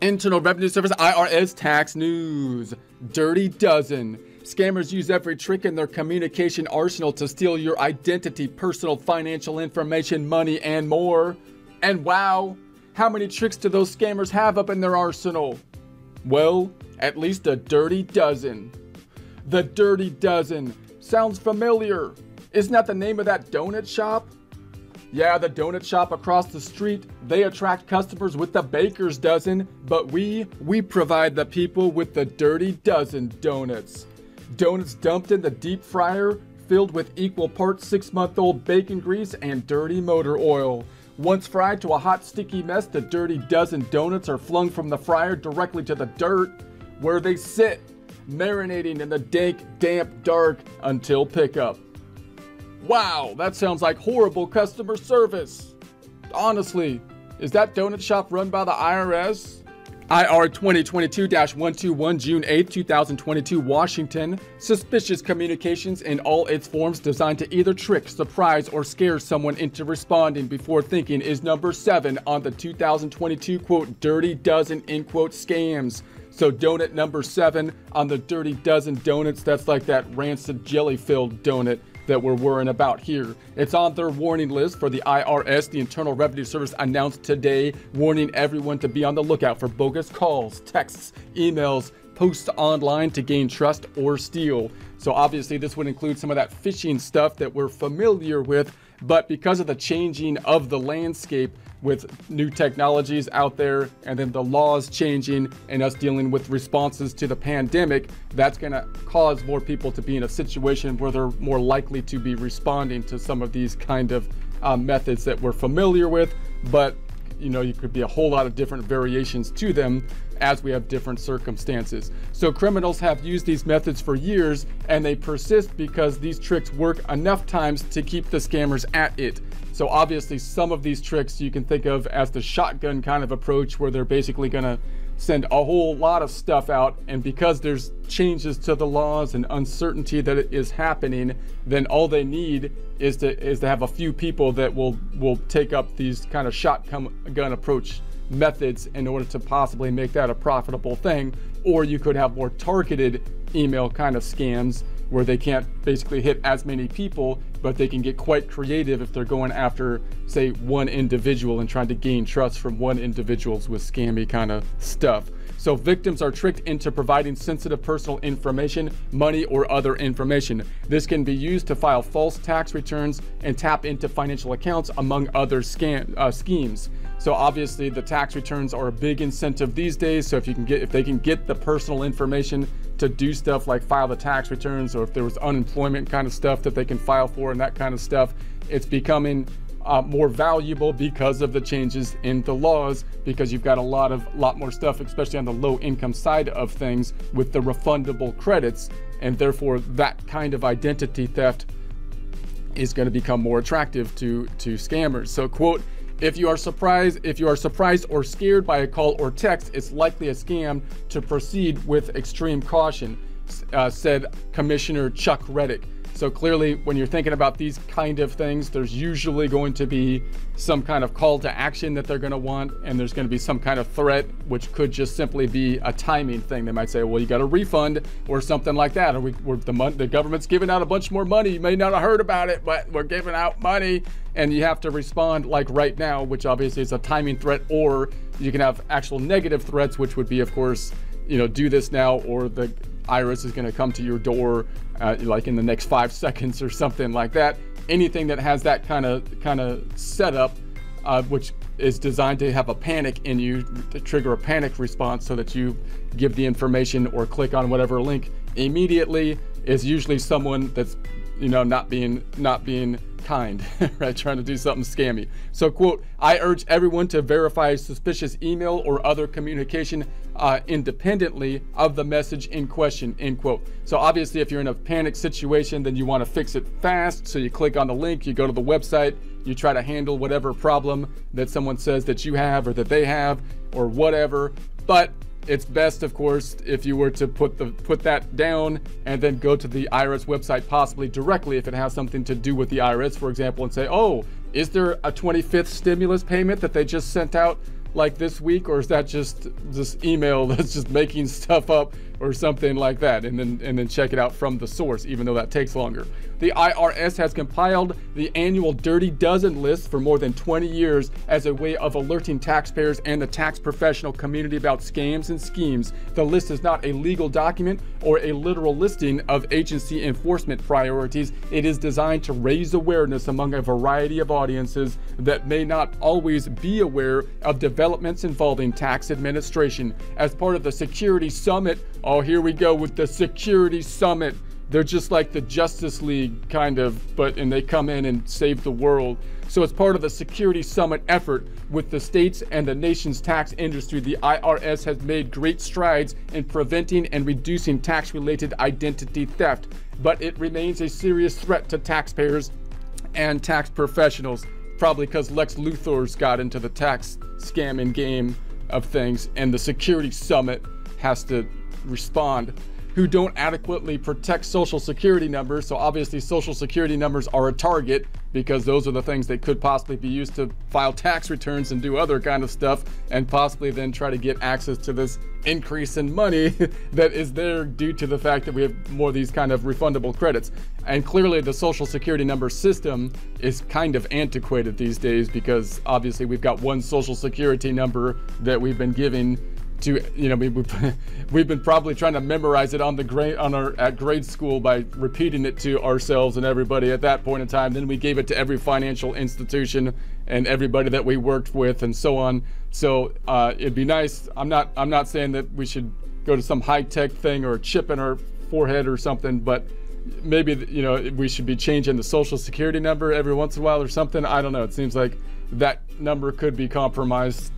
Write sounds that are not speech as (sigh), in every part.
Internal Revenue Service IRS tax news. Dirty dozen. Scammers use every trick in their communication arsenal to steal your identity, personal financial information, money, and more. And wow, how many tricks do those scammers have up in their arsenal? Well, at least a dirty dozen. The Dirty Dozen. Sounds familiar. Isn't that the name of that donut shop? Yeah, the donut shop across the street, they attract customers with the baker's dozen, but we, we provide the people with the dirty dozen donuts. Donuts dumped in the deep fryer, filled with equal parts six month old bacon grease and dirty motor oil. Once fried to a hot, sticky mess, the dirty dozen donuts are flung from the fryer directly to the dirt, where they sit, marinating in the dank, damp dark until pickup. Wow, that sounds like horrible customer service. Honestly, is that donut shop run by the IRS? IR 2022-121 June 8, 2022 Washington. Suspicious communications in all its forms designed to either trick, surprise, or scare someone into responding before thinking is number 7 on the 2022 quote dirty dozen in quote scams. So donut number 7 on the dirty dozen donuts that's like that rancid jelly filled donut that we're worrying about here. It's on their warning list for the IRS, the Internal Revenue Service announced today, warning everyone to be on the lookout for bogus calls, texts, emails, posts online to gain trust or steal. So obviously this would include some of that phishing stuff that we're familiar with, but because of the changing of the landscape, with new technologies out there and then the laws changing and us dealing with responses to the pandemic, that's going to cause more people to be in a situation where they're more likely to be responding to some of these kind of uh, methods that we're familiar with. But you know, you could be a whole lot of different variations to them as we have different circumstances. So criminals have used these methods for years and they persist because these tricks work enough times to keep the scammers at it. So obviously some of these tricks you can think of as the shotgun kind of approach where they're basically going to send a whole lot of stuff out and because there's changes to the laws and uncertainty that is happening then all they need is to is to have a few people that will will take up these kind of shotgun approach methods in order to possibly make that a profitable thing. Or you could have more targeted email kind of scams where they can't basically hit as many people, but they can get quite creative if they're going after, say, one individual and trying to gain trust from one individual's with scammy kind of stuff. So victims are tricked into providing sensitive personal information, money, or other information. This can be used to file false tax returns and tap into financial accounts, among other scam, uh, schemes. So obviously the tax returns are a big incentive these days. So if you can get, if they can get the personal information to do stuff like file the tax returns, or if there was unemployment kind of stuff that they can file for and that kind of stuff, it's becoming uh, more valuable because of the changes in the laws because you've got a lot of lot more stuff especially on the low income side of things with the refundable credits and therefore that kind of identity theft is going to become more attractive to to scammers. So quote if you are surprised if you are surprised or scared by a call or text it's likely a scam to proceed with extreme caution uh, said commissioner Chuck Rettig so clearly, when you're thinking about these kind of things, there's usually going to be some kind of call to action that they're going to want, and there's going to be some kind of threat, which could just simply be a timing thing. They might say, "Well, you got a refund" or something like that, or we, the mon- the government's giving out a bunch more money. You may not have heard about it, but we're giving out money, and you have to respond like right now, which obviously is a timing threat, or you can have actual negative threats, which would be, of course, you know, do this now, or the IRS is going to come to your door uh, like in the next five (laughs) seconds or something like that. Anything that has that kind of kind of setup, uh, which is designed to have a panic in you to trigger a panic response so that you give the information or click on whatever link immediately is usually someone that's you know not being not being kind, (laughs) right? Trying to do something scammy. So, quote, I urge everyone to verify suspicious email or other communication uh, independently of the message in question, end quote. So, obviously, if you're in a panic situation, then you want to fix it fast. So, you click on the link, you go to the website, you try to handle whatever problem that someone says that you have or that they have or whatever. But it's best, of course, if you were to put the put that down and then go to the IRS website, possibly directly if it has something to do with the IRS, for example, and say, "Oh, is there a 25th stimulus payment that they just sent out like this week, or is that just this email (laughs) that's just making stuff up or something like that, and then and then check it out from the source, even though that takes longer. The IRS has compiled the annual Dirty Dozen list for more than 20 years as a way of alerting taxpayers and the tax professional community about scams and schemes. The list is not a legal document or a literal listing of agency enforcement priorities. It is designed to raise awareness among a variety of audiences that may not always be aware of developments involving tax administration. As part of the Security Summit, oh, here we go with the Security Summit. They're just like the Justice League, kind of, but and they come in and save the world. So, as part of the Security Summit effort with the states and the nation's tax industry, the IRS has made great strides in preventing and reducing tax related identity theft, but it remains a serious threat to taxpayers and tax professionals, probably because Lex Luthor's got into the tax scamming game of things, and the Security Summit has to respond who don't adequately protect social security numbers. So obviously social security numbers are a target because those are the things that could possibly be used to file tax returns and do other kind of stuff and possibly then try to get access to this increase in money (laughs) that is there due to the fact that we have more of these kind of refundable credits. And clearly the social security number system is kind of antiquated these days because obviously we've got one social security number that we've been giving to you know we, (laughs) we've been probably trying to memorize it on the grade on our at grade school by repeating it to ourselves and everybody at that point in time. Then we gave it to every financial institution and everybody that we worked with and so on. So uh, it'd be nice i'm not i'm not saying that we should go to some high-tech thing or a chip in our forehead or something but maybe you know we should be changing the social security number every once in a while or something. I don't know. It seems like that number could be compromised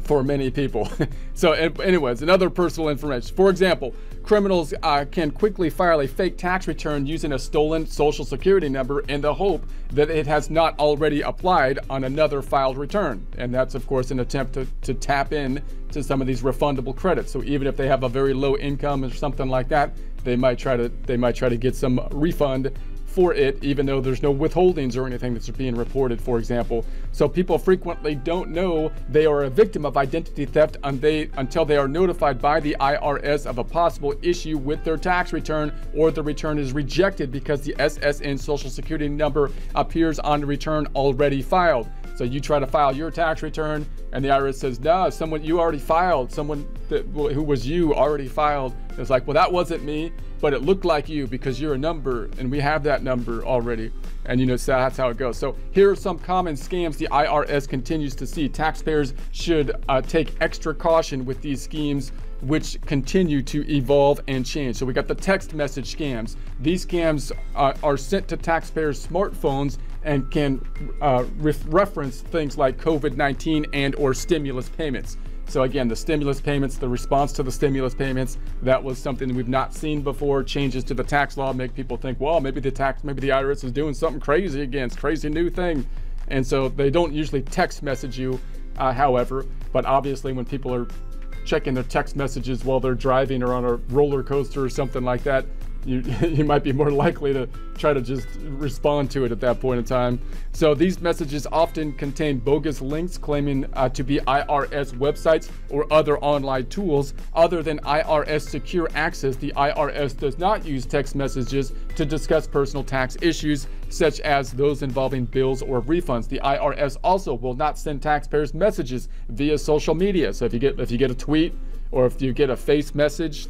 for many people. (laughs) so, anyways, another personal information. For example, criminals uh, can quickly file a fake tax return using a stolen social security number in the hope that it has not already applied on another filed return. And that's, of course, an attempt to, to tap in to some of these refundable credits. So even if they have a very low income or something like that, they might try to they might try to get some refund for it, even though there's no withholdings or anything that's being reported, for example. So people frequently don't know they are a victim of identity theft until they are notified by the IRS of a possible issue with their tax return or the return is rejected because the SSN social security number appears on the return already filed. So you try to file your tax return, and the IRS says, "No, someone you already filed. Someone that who was you already filed." It's like, "Well, that wasn't me, but it looked like you because you're a number, and we have that number already." And you know, so that's how it goes. So here are some common scams the IRS continues to see. Taxpayers should uh, take extra caution with these schemes which continue to evolve and change. So we got the text message scams. These scams uh, are sent to taxpayers' smartphones and can uh, reference things like COVID-19 and or stimulus payments. So again, the stimulus payments, the response to the stimulus payments, that was something we've not seen before. Changes to the tax law make people think, well, maybe the tax, maybe the IRS is doing something crazy again, it's crazy new thing. And so they don't usually text message you, uh, however, but obviously when people are checking their text messages while they're driving or on a roller coaster or something like that, you, (laughs) you might be more likely to try to just respond to it at that point in time. So these messages often contain bogus links claiming uh, to be IRS websites or other online tools. Other than IRS secure access, the IRS does not use text messages to discuss personal tax issues such as those involving bills or refunds. The IRS also will not send taxpayers messages via social media. So if you get if you get a tweet or if you get a face message,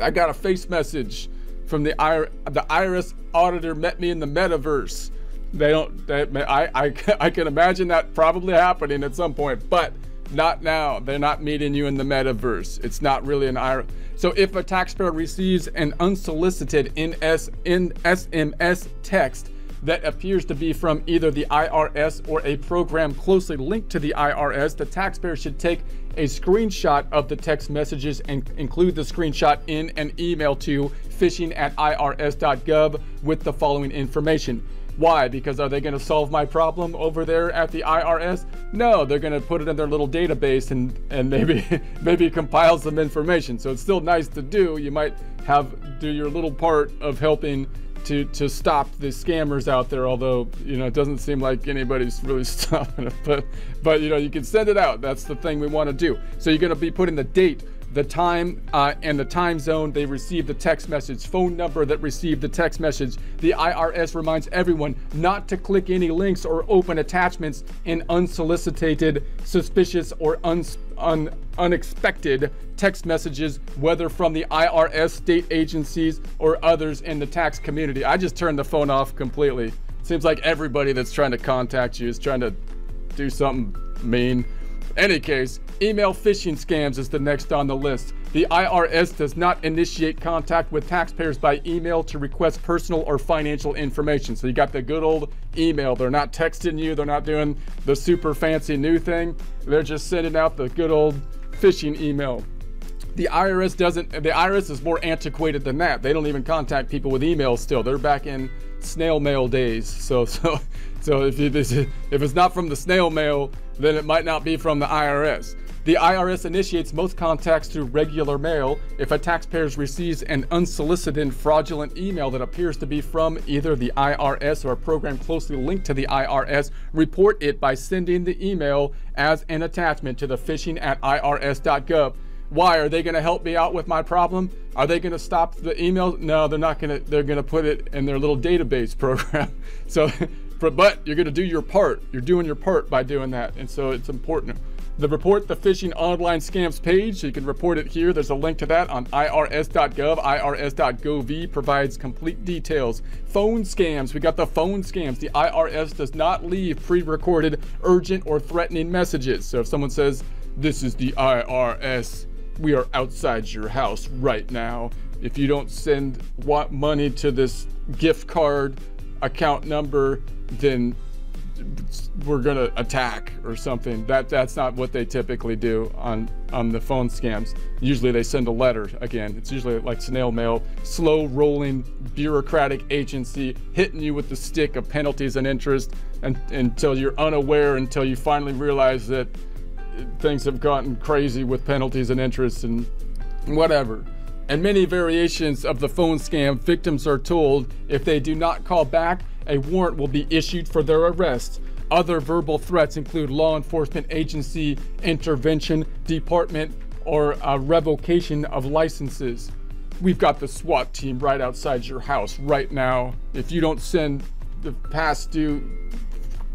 I got a face message from the IR, the IRS auditor met me in the metaverse. They don't. They, I, I (laughs) I can imagine that probably happening at some point, but not now. They're not meeting you in the metaverse. It's not really an IRS. So if a taxpayer receives an unsolicited NS, SMS text that appears to be from either the IRS or a program closely linked to the IRS, the taxpayer should take a screenshot of the text messages and include the screenshot in an email to phishing at irs.gov with the following information. Why? Because are they going to solve my problem over there at the IRS? No, they're going to put it in their little database and and maybe (laughs) maybe compile some information. So it's still nice to do. You might have do your little part of helping to to stop the scammers out there. Although you know it doesn't seem like anybody's really (laughs) stopping it, but but you know you can send it out. That's the thing we want to do. So you're going to be putting the date the time uh, and the time zone they received the text message, phone number that received the text message. The IRS reminds everyone not to click any links or open attachments in unsolicited, suspicious, or un- un- unexpected text messages, whether from the IRS, state agencies, or others in the tax community. I just turned the phone off completely. Seems like everybody that's trying to contact you is trying to do something mean. Any case, email phishing scams is the next on the list. The IRS does not initiate contact with taxpayers by email to request personal or financial information. So you got the good old email. They're not texting you, they're not doing the super fancy new thing. They're just sending out the good old phishing email. The IRS doesn't the IRS is more antiquated than that. They don't even contact people with emails still. They're back in snail mail days. So (laughs) so so if you, if it's not from the snail mail, then it might not be from the IRS. The IRS initiates most contacts through regular mail. If a taxpayer receives an unsolicited fraudulent email that appears to be from either the IRS or a program closely linked to the IRS, report it by sending the email as an attachment to the phishing at irs.gov. Why are they going to help me out with my problem? Are they going to stop the email? No, they're not going to. They're going to put it in their little database (laughs) program. So, but you're going to do your part. You're doing your part by doing that, and so it's important. The report the phishing online scams page, so you can report it here. There's a link to that on irs.gov. irs.gov provides complete details. Phone scams, we got the phone scams. The IRS does not leave pre recorded urgent or threatening messages. So if someone says, This is the IRS, we are outside your house right now. If you don't send what money to this gift card account number, then we're gonna attack or something. That that's not what they typically do on on the phone scams. Usually they send a letter. Again, it's usually like snail mail, slow rolling bureaucratic agency hitting you with the stick of penalties and interest and, until you're unaware until you finally realize that things have gotten crazy with penalties and interest and whatever. And many variations of the phone scam, victims are told if they do not call back, a warrant will be issued for their arrest. Other verbal threats include law enforcement agency intervention, department, or a revocation of licenses. We've got the SWAT team right outside your house right now. If you don't send the past due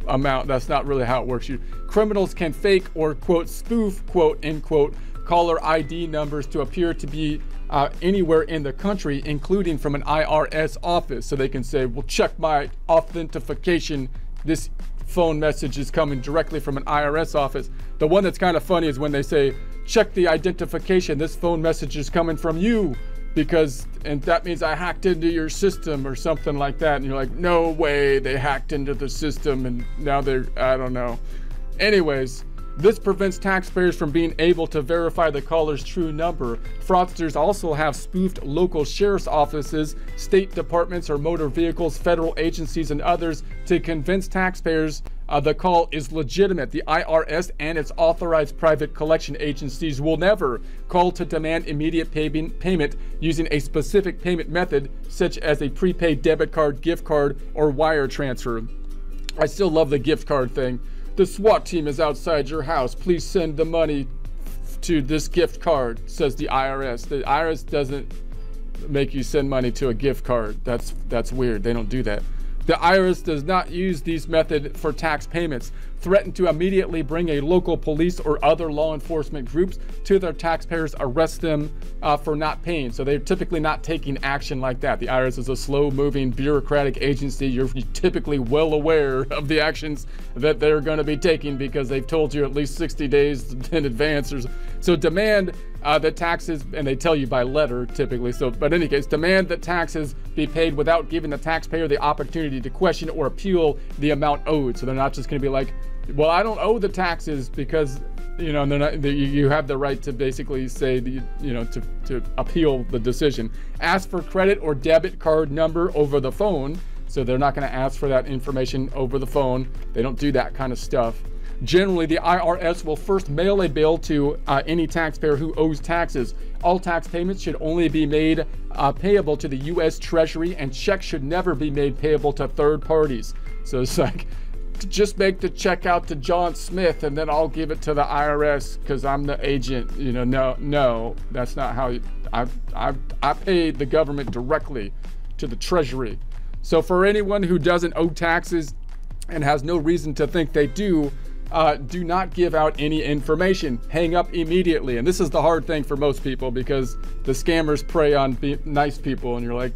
amount, that's not really how it works. You criminals can fake or quote spoof quote end quote caller ID numbers to appear to be uh, anywhere in the country, including from an IRS office. So they can say, well, check my authentication. This phone message is coming directly from an IRS office. The one that's kind of funny is when they say, check the identification. This phone message is coming from you because, and that means I hacked into your system or something like that. And you're like, no way they hacked into the system and now they're, I don't know. Anyways, this prevents taxpayers from being able to verify the caller's true number. Fraudsters also have spoofed local sheriff's offices, state departments or motor vehicles, federal agencies, and others to convince taxpayers uh, the call is legitimate. The IRS and its authorized private collection agencies will never call to demand immediate payment using a specific payment method, such as a prepaid debit card, gift card, or wire transfer. I still love the gift card thing. The SWAT team is outside your house. Please send the money to this gift card, says the IRS. The IRS doesn't make you send money to a gift card. That's that's weird. They don't do that. The IRS does not use these methods for tax payments. Threaten to immediately bring a local police or other law enforcement groups to their taxpayers, arrest them uh, for not paying. So they're typically not taking action like that. The IRS is a slow moving bureaucratic agency. You're typically well aware of the actions that they're going to be taking because they've told you at least 60 days in advance. So demand uh, that taxes, and they tell you by letter typically. So, but in any case, demand that taxes be paid without giving the taxpayer the opportunity to question or appeal the amount owed. So they're not just going to be like, well, I don't owe the taxes because you know they're not. They, you have the right to basically say the, you know to to appeal the decision. Ask for credit or debit card number over the phone. So they're not going to ask for that information over the phone. They don't do that kind of stuff. Generally, the IRS will first mail a bill to uh, any taxpayer who owes taxes. All tax payments should only be made uh, payable to the U.S. Treasury, and checks should never be made payable to third parties. So it's (laughs) like, just make the check out to John Smith and then I'll give it to the IRS because I'm the agent. You know, no, no, that's not how you, I, I, I pay the government directly to the Treasury. So for anyone who doesn't owe taxes and has no reason to think they do, uh, do not give out any information. Hang up immediately. And this is the hard thing for most people because the scammers prey on nice people, and you're like,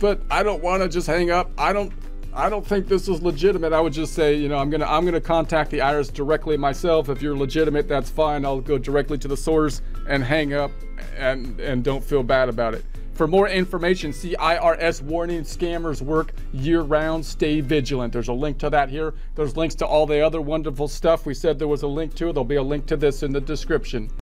but I don't want to just hang up. I don't. I don't think this is legitimate. I would just say, you know, I'm gonna I'm gonna contact the IRS directly myself. If you're legitimate, that's fine. I'll go directly to the source and hang up, and and don't feel bad about it. For more information, see IRS warning scammers work year round. Stay vigilant. There's a link to that here. There's links to all the other wonderful stuff. We said there was a link to. There'll be a link to this in the description.